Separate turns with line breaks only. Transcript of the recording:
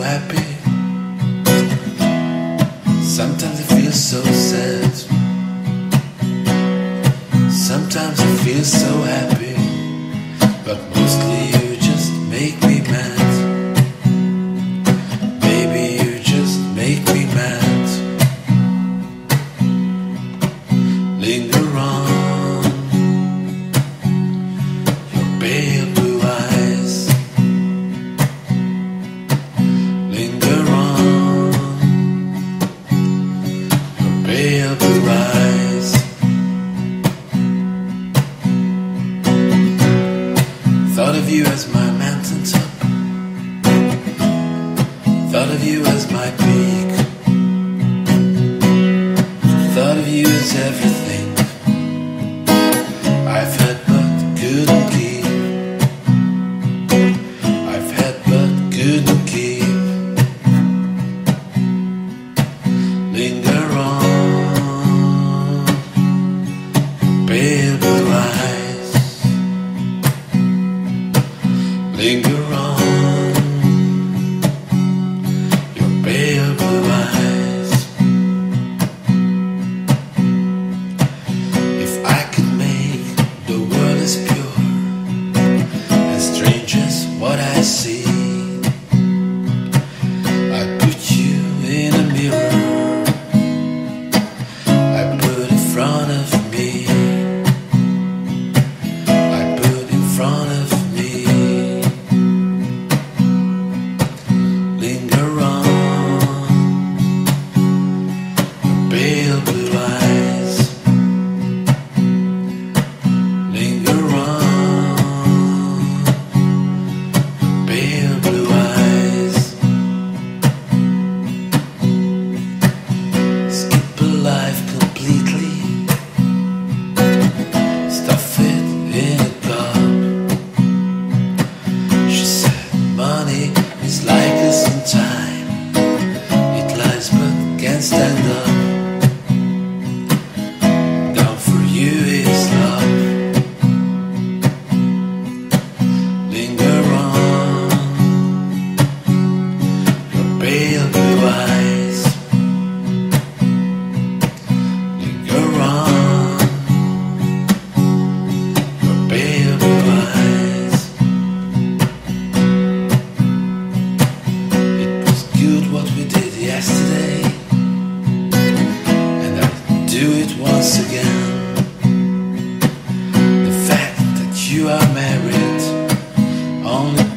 happy. Sometimes I feel so sad. Sometimes I feel so happy. But mostly you just make me mad. Baby, you just make me mad. Linger on. Your Thought of you as my mountaintop. Thought of you as my peak. Make once again. The fact that you are married only